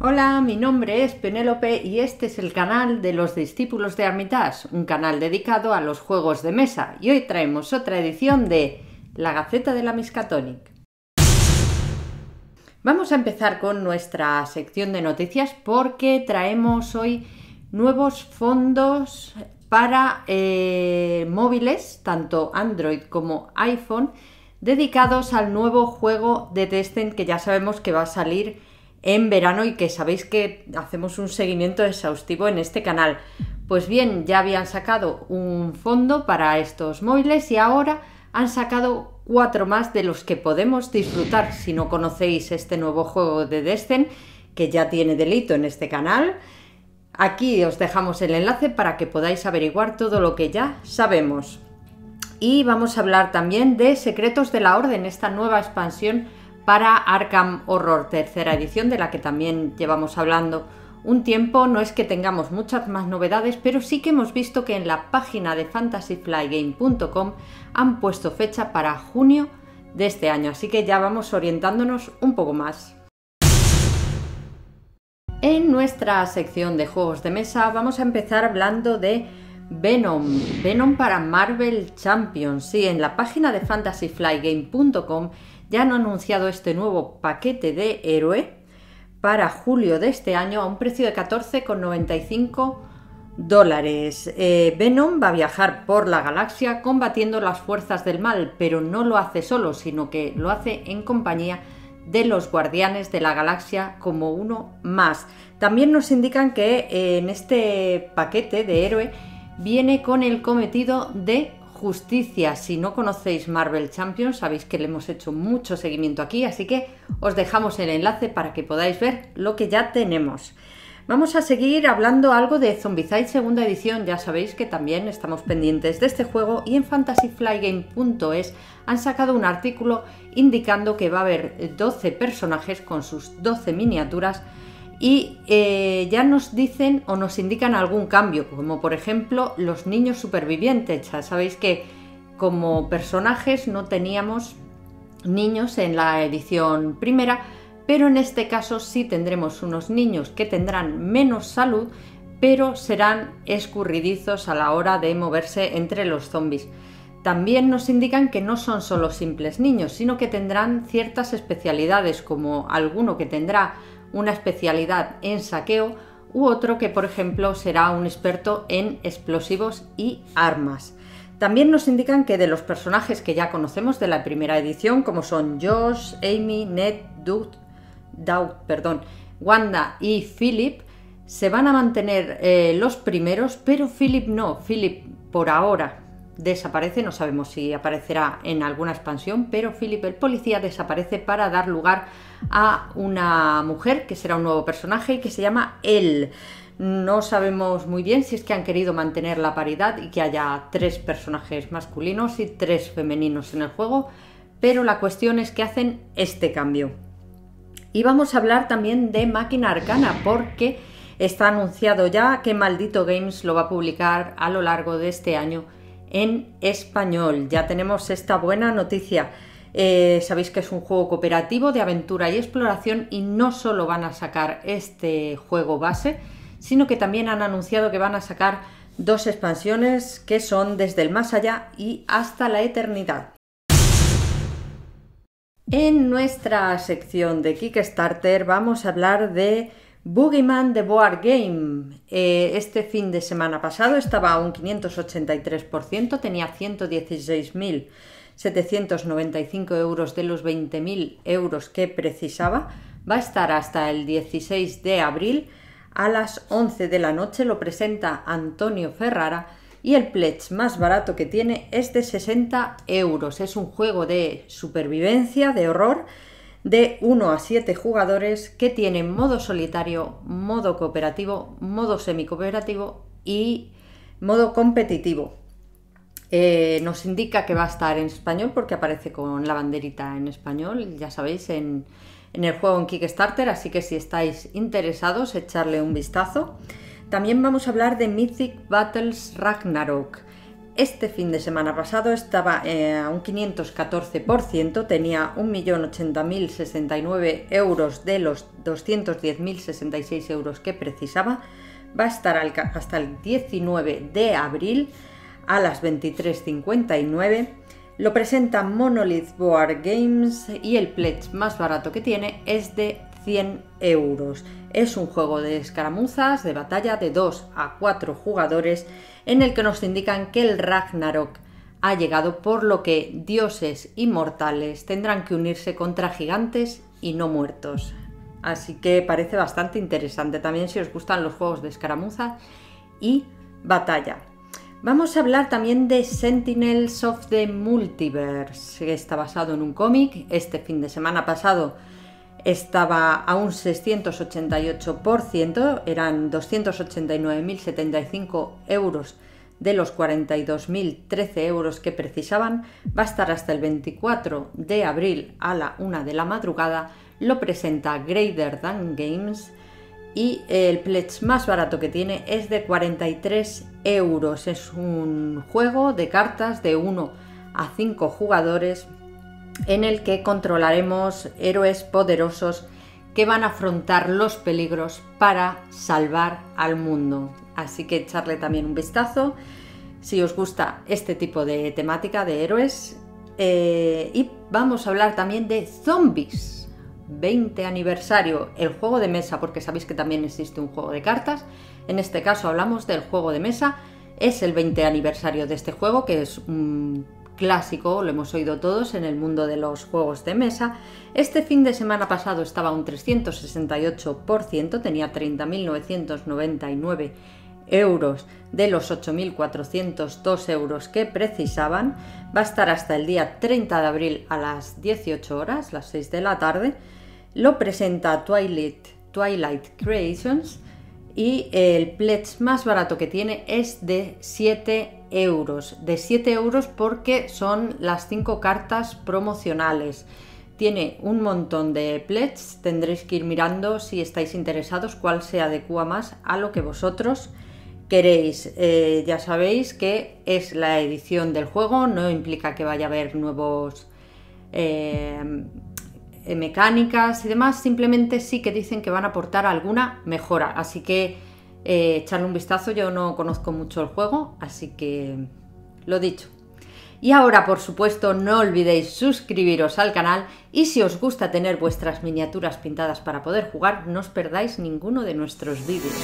Hola, mi nombre es Penélope y este es el canal de los discípulos de Armitage, un canal dedicado a los juegos de mesa. Y hoy traemos otra edición de La Gaceta de la Miskatonic. Vamos a empezar con nuestra sección de noticias porque traemos hoy nuevos fondos para eh, móviles, tanto Android como iPhone, dedicados al nuevo juego de Destin que ya sabemos que va a salir en verano y que sabéis que hacemos un seguimiento exhaustivo en este canal. Pues bien, ya habían sacado un fondo para estos móviles y ahora han sacado cuatro más de los que podemos disfrutar si no conocéis este nuevo juego de Destin que ya tiene delito en este canal. Aquí os dejamos el enlace para que podáis averiguar todo lo que ya sabemos. Y vamos a hablar también de Secretos de la Orden, esta nueva expansión para Arkham Horror, tercera edición de la que también llevamos hablando un tiempo. No es que tengamos muchas más novedades, pero sí que hemos visto que en la página de fantasyflygame.com han puesto fecha para junio de este año, así que ya vamos orientándonos un poco más. En nuestra sección de juegos de mesa vamos a empezar hablando de Venom, Venom para Marvel Champions. Sí, en la página de fantasyflygame.com ya han anunciado este nuevo paquete de héroe para julio de este año a un precio de 14,95 dólares. Eh, Venom va a viajar por la galaxia combatiendo las fuerzas del mal, pero no lo hace solo, sino que lo hace en compañía de los guardianes de la galaxia como uno más. También nos indican que eh, en este paquete de héroe viene con el cometido de justicia. Si no conocéis Marvel Champions, sabéis que le hemos hecho mucho seguimiento aquí, así que os dejamos el enlace para que podáis ver lo que ya tenemos. Vamos a seguir hablando algo de Zombicide segunda edición, ya sabéis que también estamos pendientes de este juego y en fantasyflygame.es han sacado un artículo indicando que va a haber 12 personajes con sus 12 miniaturas y eh, ya nos dicen o nos indican algún cambio, como por ejemplo los niños supervivientes. Ya sabéis que como personajes no teníamos niños en la edición primera, pero en este caso sí tendremos unos niños que tendrán menos salud, pero serán escurridizos a la hora de moverse entre los zombies. También nos indican que no son solo simples niños, sino que tendrán ciertas especialidades, como alguno que tendrá una especialidad en saqueo u otro que por ejemplo será un experto en explosivos y armas. También nos indican que de los personajes que ya conocemos de la primera edición, como son Josh, Amy, Ned, Doug, perdón, Wanda y Philip, se van a mantener eh, los primeros, pero Philip no. Philip por ahora desaparece, no sabemos si aparecerá en alguna expansión, pero Philip el policía desaparece para dar lugar a una mujer que será un nuevo personaje y que se llama él. No sabemos muy bien si es que han querido mantener la paridad y que haya tres personajes masculinos y tres femeninos en el juego, pero la cuestión es que hacen este cambio. Y vamos a hablar también de Máquina Arcana porque está anunciado ya que Maldito Games lo va a publicar a lo largo de este año en español. Ya tenemos esta buena noticia. Eh, sabéis que es un juego cooperativo de aventura y exploración y no solo van a sacar este juego base, sino que también han anunciado que van a sacar dos expansiones que son desde el más allá y hasta la eternidad. En nuestra sección de Kickstarter vamos a hablar de Boogeyman The Board Game. Eh, este fin de semana pasado estaba a un 583%, tenía 116.795 euros de los 20.000 euros que precisaba. Va a estar hasta el 16 de abril a las 11 de la noche. Lo presenta Antonio Ferrara y el pledge más barato que tiene es de 60 euros. Es un juego de supervivencia, de horror de 1 a 7 jugadores que tienen modo solitario, modo cooperativo, modo semi-cooperativo y modo competitivo. Eh, nos indica que va a estar en español porque aparece con la banderita en español, ya sabéis, en, en el juego en Kickstarter, así que si estáis interesados, echarle un vistazo. También vamos a hablar de Mythic Battles Ragnarok. Este fin de semana pasado estaba eh, a un 514%, tenía 1.080.069 euros de los 210.066 euros que precisaba. Va a estar hasta el 19 de abril a las 23.59. Lo presenta Monolith Board Games y el pledge más barato que tiene es de 100 euros. Es un juego de escaramuzas, de batalla de 2 a 4 jugadores en el que nos indican que el Ragnarok ha llegado por lo que dioses inmortales tendrán que unirse contra gigantes y no muertos. Así que parece bastante interesante también si os gustan los juegos de escaramuza y batalla. Vamos a hablar también de Sentinels of the Multiverse, que está basado en un cómic. Este fin de semana pasado estaba a un 688%, eran 289.075 euros de los 42.013 euros que precisaban. Va a estar hasta el 24 de abril a la 1 de la madrugada. Lo presenta Greater Than Games y el pledge más barato que tiene es de 43 euros. Es un juego de cartas de 1 a 5 jugadores en el que controlaremos héroes poderosos que van a afrontar los peligros para salvar al mundo. Así que echarle también un vistazo si os gusta este tipo de temática de héroes. Eh, y vamos a hablar también de zombies 20 aniversario el juego de mesa, porque sabéis que también existe un juego de cartas. En este caso hablamos del juego de mesa. Es el 20 aniversario de este juego, que es un clásico, lo hemos oído todos en el mundo de los juegos de mesa. Este fin de semana pasado estaba un 368%, tenía 30.999 euros de los 8.402 euros que precisaban. Va a estar hasta el día 30 de abril a las 18 horas, las 6 de la tarde lo presenta Twilight, Creations y el pledge más barato que tiene es de 7 euros. De 7 euros porque son las 5 cartas promocionales. Tiene un montón de pledges, tendréis que ir mirando si estáis interesados cuál se adecua más a lo que vosotros queréis. Eh, ya sabéis que es la edición del juego, no implica que vaya a haber nuevos eh, mecánicas y demás, simplemente sí que dicen que van a aportar alguna mejora. Así que eh, echarle un vistazo, yo no conozco mucho el juego, así que lo dicho. Y ahora, por supuesto, no olvidéis suscribiros al canal y si os gusta tener vuestras miniaturas pintadas para poder jugar, no os perdáis ninguno de nuestros vídeos.